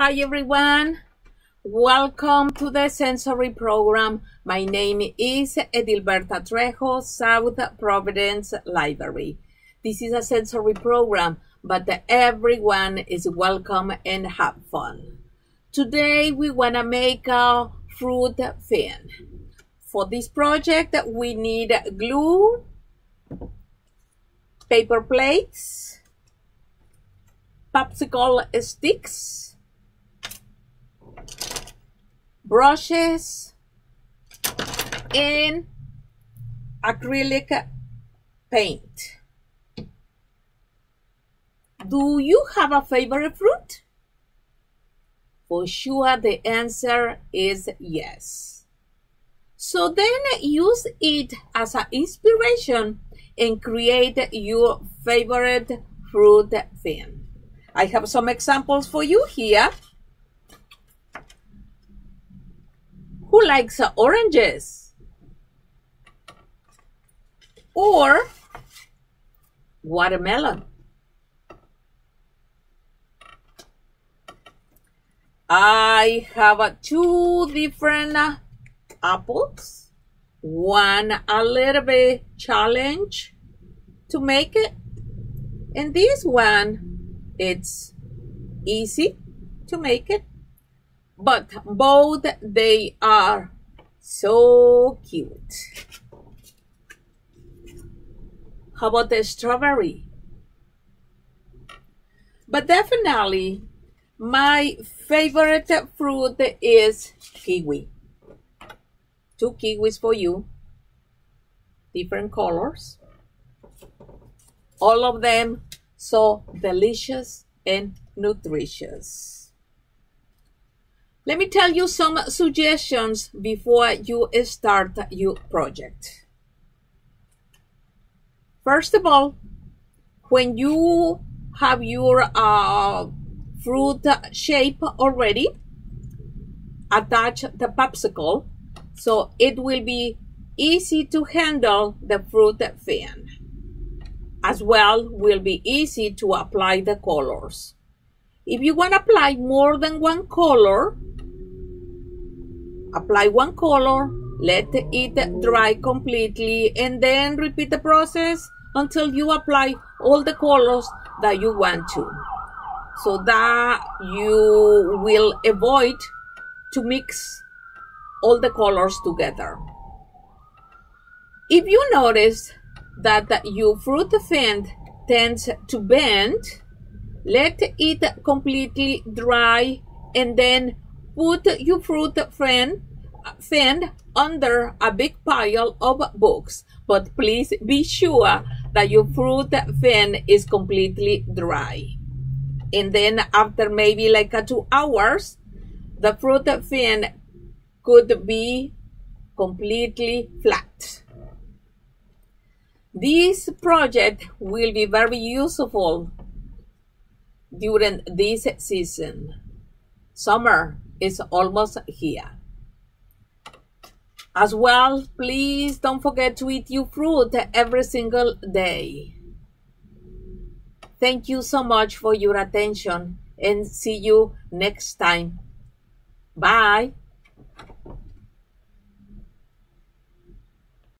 Hi everyone. Welcome to the sensory program. My name is Edilberta Trejo, South Providence Library. This is a sensory program, but everyone is welcome and have fun. Today we want to make a fruit fan. For this project, we need glue, paper plates, popsicle sticks, brushes, and acrylic paint. Do you have a favorite fruit? For sure, the answer is yes. So then use it as an inspiration and create your favorite fruit fan. I have some examples for you here. Who likes uh, oranges? Or watermelon? I have uh, two different uh, apples. One a little bit challenge to make it. And this one, it's easy to make it. But both they are so cute. How about the strawberry? But definitely my favorite fruit is kiwi. Two kiwis for you. Different colors. All of them so delicious and nutritious. Let me tell you some suggestions before you start your project. First of all, when you have your uh, fruit shape already, attach the popsicle so it will be easy to handle the fruit fan. As well will be easy to apply the colors. If you want to apply more than one color, apply one color, let it dry completely, and then repeat the process until you apply all the colors that you want to so that you will avoid to mix all the colors together. If you notice that your fruit fan tends to bend, let it completely dry and then put your fruit fan, fan under a big pile of books. But please be sure that your fruit fan is completely dry. And then after maybe like a two hours the fruit fin could be completely flat. This project will be very useful during this season summer is almost here as well please don't forget to eat your fruit every single day Thank you so much for your attention and see you next time. Bye.